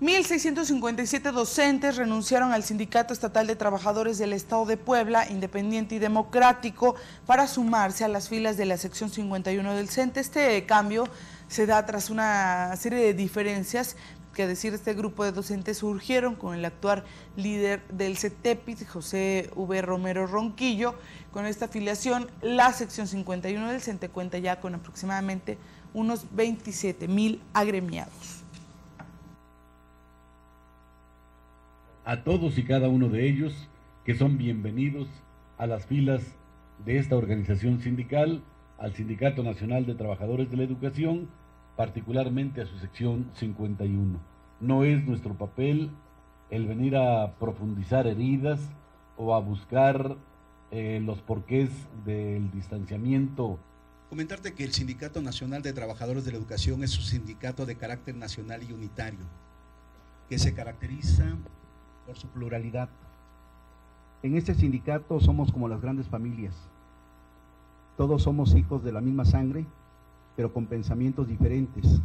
1.657 docentes renunciaron al Sindicato Estatal de Trabajadores del Estado de Puebla, independiente y democrático, para sumarse a las filas de la sección 51 del CENTE. Este cambio se da tras una serie de diferencias que a decir este grupo de docentes surgieron con el actual líder del CETEPIT, José V. Romero Ronquillo. Con esta afiliación, la sección 51 del CENTE cuenta ya con aproximadamente unos 27 mil agremiados. A todos y cada uno de ellos que son bienvenidos a las filas de esta organización sindical, al Sindicato Nacional de Trabajadores de la Educación, particularmente a su sección 51. No es nuestro papel el venir a profundizar heridas o a buscar eh, los porqués del distanciamiento. Comentarte que el Sindicato Nacional de Trabajadores de la Educación es un sindicato de carácter nacional y unitario, que se caracteriza por su pluralidad. En este sindicato somos como las grandes familias. Todos somos hijos de la misma sangre, pero con pensamientos diferentes.